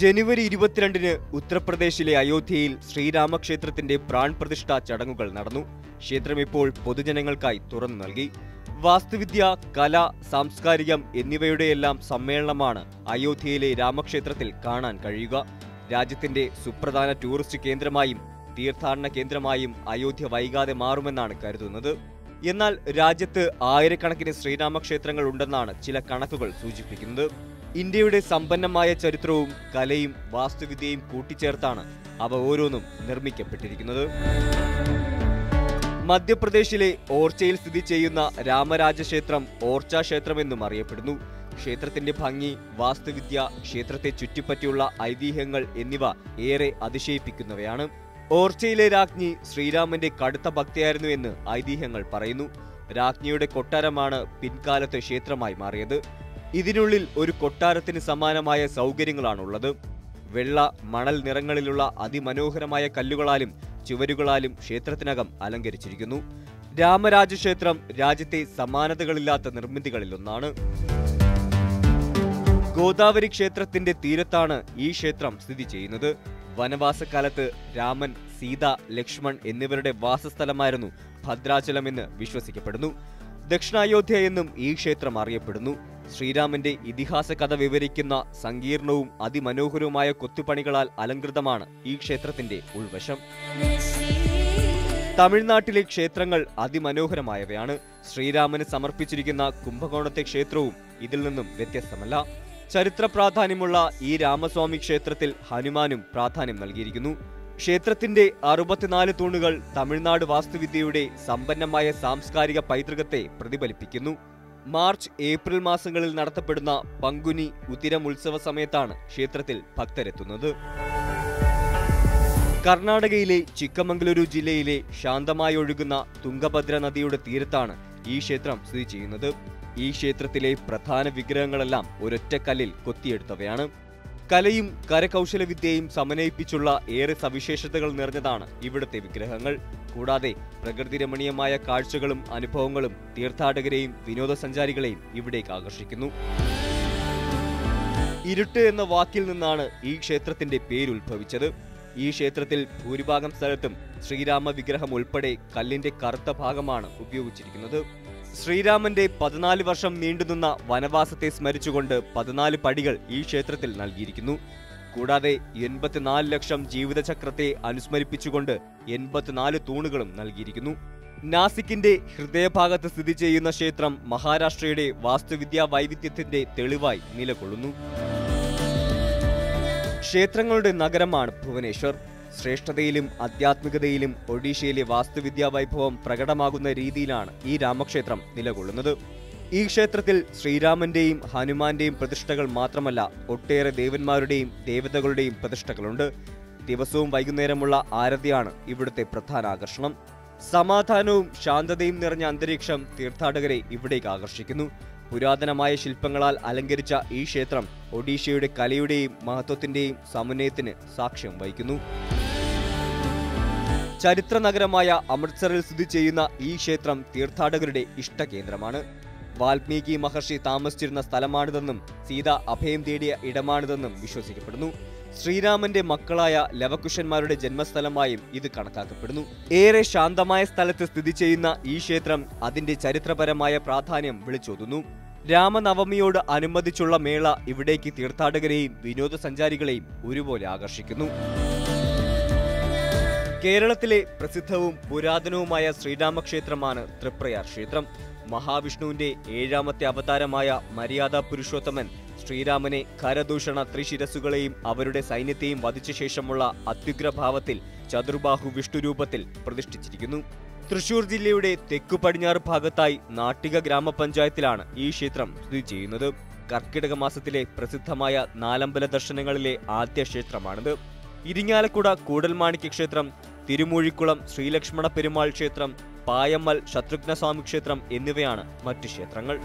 ജനുവരി ഇരുപത്തിരണ്ടിന് ഉത്തർപ്രദേശിലെ അയോധ്യയിൽ ശ്രീരാമക്ഷേത്രത്തിന്റെ പ്രാൺ പ്രതിഷ്ഠാ ചടങ്ങുകൾ നടന്നു. ക്ഷേത്രം ഇപ്പോൾ പൊതുജനങ്ങൾക്കായി തുറന്നു നൽകി. വാസ്തുവിദ്യ കല സാംസ്കാരികം എന്നിവയുടെയെല്ലാം സമ്മേളനമാണ് അയോധ്യയിലെ രാമക്ഷേത്രത്തിൽ കാണാൻ കഴിയുക. രാജ്യത്തിന്റെ സുപ്രധാന ടൂറിസ്റ്റ് കേന്ദ്രമായും തീർത്ഥാടന കേന്ദ്രമായും അയോധ്യ വൈകാതെ മാറുമെന്നാണ് കരുതുന്നത്. എന്നാൽ രാജ്യത്ത് ആയിരക്കണക്കിന് ശ്രീരാമക്ഷേത്രങ്ങൾ ഉണ്ടെന്നാണ് ചില കണക്കുകൾ സൂചിപ്പിക്കുന്നത്. ഇന്ത്യയുടെ സമ്പന്നമായ ചരിത്രവും കലയും വാസ്തുവിദ്യയും കൂട്ടിച്ചേർത്താണ് അവ ഓരോന്നും നിർമ്മിക്കപ്പെട്ടിരിക്കുന്നത്. മധ്യപ്രദേശിലെ ഓർച്ചയിൽ സ്ഥിതി ചെയ്യുന്ന രാമരാജക്ഷേത്രം ഓർച്ച ക്ഷേത്രമെന്നും അറിയപ്പെടുന്നു. ക്ഷേത്രത്തിന്റെ ഭംഗി വാസ്തുവിദ്യ ക്ഷേത്രത്തെ ചുറ്റിപ്പറ്റിയുള്ള ഐതിഹ്യങ്ങൾ എന്നിവ ഏറെ അതിശയിപ്പിക്കുന്നവയാണ്. ഓർച്ചയിലെ രാജ്ഞി ശ്രീരാമന്റെ കടുത്ത ഭക്തിയായിരുന്നു എന്ന് ഐതിഹ്യങ്ങൾ പറയുന്നു. രാജ്ഞിയുടെ കൊട്ടാരമാണ് പിൻകാലത്ത് ക്ഷേത്രമായി മാറിയത്. ഇതിനുള്ളിൽ ഒരു കൊട്ടാരത്തിന് സമാനമായ സൗകര്യങ്ങളാണുള്ളത്. വെള്ള മണൽ നിറങ്ങളിലുള്ള അതിമനോഹരമായ കല്ലുകളാലും ചുവരുകളാലും ക്ഷേത്രത്തിനകം അലങ്കരിച്ചിരിക്കുന്നു. രാമരാജക്ഷേത്രം രാജ്യത്തെ സമാനതകളില്ലാത്ത നിർമ്മിതികളിലൊന്നാണ്. ഗോദാവരി ക്ഷേത്രത്തിന്റെ തീരത്താണ് ഈ ക്ഷേത്രം സ്ഥിതി ചെയ്യുന്നത്. വനവാസക്കാലത്ത് രാമൻ സീത ലക്ഷ്മൺ എന്നിവരുടെ വാസസ്ഥലമായിരുന്നു ഭദ്രാചലമെന്ന് വിശ്വസിക്കപ്പെടുന്നു. ദക്ഷിണായോധ്യ എന്നും ഈ ക്ഷേത്രം അറിയപ്പെടുന്നു. ശ്രീരാമന്റെ ഇതിഹാസ കഥ വിവരിക്കുന്ന സങ്കീർണവും അതിമനോഹരവുമായ കൊത്തുപണികളാൽ അലങ്കൃതമാണ് ഈ ക്ഷേത്രത്തിന്റെ ഉൾവശം. തമിഴ്നാട്ടിലെ ക്ഷേത്രങ്ങൾ അതിമനോഹരമായവയാണ്. ശ്രീരാമന് സമർപ്പിച്ചിരിക്കുന്ന കുംഭകോണത്തെ ക്ഷേത്രവും ഇതിൽ നിന്നും വ്യത്യസ്തമല്ല. ചരിത്ര പ്രാധാന്യമുള്ള ഈ രാമസ്വാമി ക്ഷേത്രത്തിൽ ഹനുമാനും പ്രാധാന്യം നൽകിയിരിക്കുന്നു. ക്ഷേത്രത്തിന്റെ അറുപത്തിനാല് തൂണുകൾ തമിഴ്നാട് വാസ്തുവിദ്യയുടെ സമ്പന്നമായ സാംസ്കാരിക പൈതൃകത്തെ പ്രതിഫലിപ്പിക്കുന്നു. മാർച്ച് ഏപ്രിൽ മാസങ്ങളിൽ നടത്തപ്പെടുന്ന പങ്കുനി ഉത്തിരം ഉത്സവ സമയത്താണ് ക്ഷേത്രത്തിൽ ഭക്തരെത്തുന്നത്. കർണാടകയിലെ ചിക്കമംഗലൂരു ജില്ലയിലെ ശാന്തമായി ഒഴുകുന്ന തുംഗഭദ്ര നദിയുടെ തീരത്താണ് ഈ ക്ഷേത്രം സ്ഥിതി ചെയ്യുന്നത്. ഈ ക്ഷേത്രത്തിലെ പ്രധാന വിഗ്രഹങ്ങളെല്ലാം ഒരൊറ്റ കല്ലിൽ കൊത്തിയെടുത്തവയാണ്. കലയും കരകൗശലവിദ്യയും സമന്വയിപ്പിച്ചുള്ള ഏറെ സവിശേഷതകൾ നിറഞ്ഞതാണ് ഇവിടുത്തെ വിഗ്രഹങ്ങൾ. കൂടാതെ പ്രകൃതി രമണീയമായ കാഴ്ചകളും അനുഭവങ്ങളും തീർത്ഥാടകരെയും വിനോദസഞ്ചാരികളെയും ഇവിടേക്ക് ആകർഷിക്കുന്നു. ഇരുട്ട് എന്ന വാക്കിൽ നിന്നാണ് ഈ ക്ഷേത്രത്തിന്റെ പേരുത്ഭവിച്ചത് ഈ ക്ഷേത്രത്തിൽ ഭൂരിഭാഗം സ്ഥലത്തും ശ്രീരാമ വിഗ്രഹം ഉൾപ്പെടെ കല്ലിന്റെ കറുത്ത ഭാഗമാണ് ഉപയോഗിച്ചിരിക്കുന്നത്. ശ്രീരാമന്റെ പതിനാല് വർഷം നീണ്ടുനിന്ന വനവാസത്തെ സ്മരിച്ചുകൊണ്ട് പതിനാല് പടികൾ ഈ ക്ഷേത്രത്തിൽ നൽകിയിരിക്കുന്നു. കൂടാതെ എൺപത്തിനാല് ലക്ഷം ജീവിതചക്രത്തെ അനുസ്മരിപ്പിച്ചുകൊണ്ട് എൺപത്തിനാല് തൂണുകളും നൽകിയിരിക്കുന്നു. നാസിക്കിന്റെ ഹൃദയഭാഗത്ത് സ്ഥിതി ചെയ്യുന്ന ക്ഷേത്രം മഹാരാഷ്ട്രയുടെ വാസ്തുവിദ്യാ വൈവിധ്യത്തിന്റെ തെളിവായി നിലകൊള്ളുന്നു. ക്ഷേത്രങ്ങളുടെ നഗരമാണ് ഭുവനേശ്വർ. ശ്രേഷ്ഠതയിലും ആധ്യാത്മികതയിലും ഒഡീഷയിലെ വാസ്തുവിദ്യാ വൈഭവം പ്രകടമാകുന്ന രീതിയിലാണ് ഈ രാമക്ഷേത്രം നിലകൊള്ളുന്നത്. ഈ ക്ഷേത്രത്തിൽ ശ്രീരാമന്റെയും ഹനുമാന്റെയും പ്രതിഷ്ഠകൾ മാത്രമല്ല ഒട്ടേറെ ദേവന്മാരുടെയും ദേവതകളുടെയും പ്രതിഷ്ഠകളുണ്ട്. ദിവസവും വൈകുന്നേരമുള്ള ആരതിയാണ് ഇവിടുത്തെ പ്രധാന ആകർഷണം. സമാധാനവും ശാന്തതയും നിറഞ്ഞ അന്തരീക്ഷം തീർത്ഥാടകരെ ഇവിടേക്ക് ആകർഷിക്കുന്നു. പുരാതനമായ ശില്പങ്ങളാൽ അലങ്കരിച്ച ഈ ക്ഷേത്രം ഒഡീഷയുടെ കലയുടെയും മഹത്വത്തിന്റെയും സമന്വയത്തിന് സാക്ഷ്യം വഹിക്കുന്നു. ചരിത്ര നഗരമായ അമൃത്സറിൽ സ്ഥിതി ചെയ്യുന്ന ഈ ക്ഷേത്രം തീർത്ഥാടകരുടെ ഇഷ്ടകേന്ദ്രമാണ്. വാൽമീകി മഹർഷി താമസിച്ചിരുന്ന സ്ഥലമാണിതെന്നും സീത അഭയം തേടിയ ഇടമാണിതെന്നും വിശ്വസിക്കപ്പെടുന്നു. ശ്രീരാമന്റെ മക്കളായ ലവകുശന്മാരുടെ ജന്മസ്ഥലമായും ഇത് കണക്കാക്കപ്പെടുന്നു. ഏറെ ശാന്തമായ സ്ഥലത്ത് സ്ഥിതി ചെയ്യുന്ന ഈ ക്ഷേത്രം അതിന്റെ ചരിത്രപരമായ പ്രാധാന്യം വിളിച്ചോതുന്നു. രാമനവമിയോട് അനുബന്ധിച്ചുള്ള മേള ഇവിടേക്ക് തീർത്ഥാടകരെയും വിനോദസഞ്ചാരികളെയും ഒരുപോലെ ആകർഷിക്കുന്നു. കേരളത്തിലെ പ്രസിദ്ധവും പുരാതനവുമായ ശ്രീരാമക്ഷേത്രമാണ് തൃപ്രയാർ ക്ഷേത്രം. മഹാവിഷ്ണുവിന്റെ ഏഴാമത്തെ അവതാരമായ മര്യാദ പുരുഷോത്തമൻ ശ്രീരാമനെ കരദൂഷണ ത്രിശിരസുകളെയും അവരുടെ സൈന്യത്തെയും വധിച്ച ശേഷമുള്ള അത്യുഗ്രഭാവത്തിൽ ചതുർബാഹു വിഷ്ണുരൂപത്തിൽ പ്രതിഷ്ഠിച്ചിരിക്കുന്നു. തൃശൂർ ജില്ലയുടെ തെക്കു പടിഞ്ഞാറ് ഭാഗത്തായി നാട്ടിക ഗ്രാമപഞ്ചായത്തിലാണ് ഈ ക്ഷേത്രം സ്ഥിതി ചെയ്യുന്നത്. കർക്കിടക മാസത്തിലെ പ്രസിദ്ധമായ നാലമ്പല ദർശനങ്ങളിലെ ആദ്യ ക്ഷേത്രമാണിത്. ഇരിങ്ങാലക്കുട കൂടൽമാണിക്യ ക്ഷേത്രം തിരുമൂഴിക്കുളം ശ്രീലക്ഷ്മണ പെരുമാൾ ക്ഷേത്രം പായമ്മൽ ശത്രുഘ്നസ്വാമി ക്ഷേത്രം എന്നിവയാണ് മറ്റു ക്ഷേത്രങ്ങൾ.